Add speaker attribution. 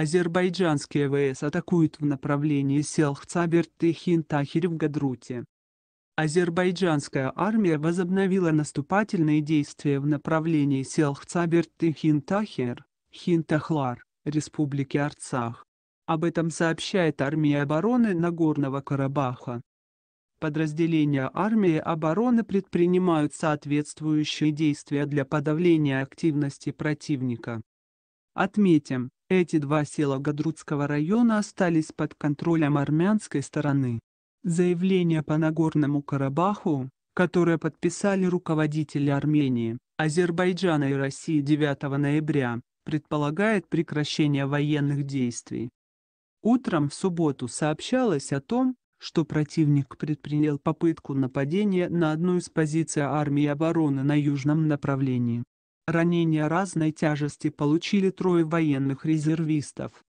Speaker 1: Азербайджанские ВС атакуют в направлении сел Хцаберт и Хинтахир в Гадруте. Азербайджанская армия возобновила наступательные действия в направлении сел Хцаберт и Хинтахир, Хинтахлар, Республики Арцах. Об этом сообщает армия обороны Нагорного Карабаха. Подразделения армии обороны предпринимают соответствующие действия для подавления активности противника. Отметим, эти два села Гадрутского района остались под контролем армянской стороны. Заявление по Нагорному Карабаху, которое подписали руководители Армении, Азербайджана и России 9 ноября, предполагает прекращение военных действий. Утром в субботу сообщалось о том, что противник предпринял попытку нападения на одну из позиций армии обороны на южном направлении. Ранения разной тяжести получили трое военных резервистов.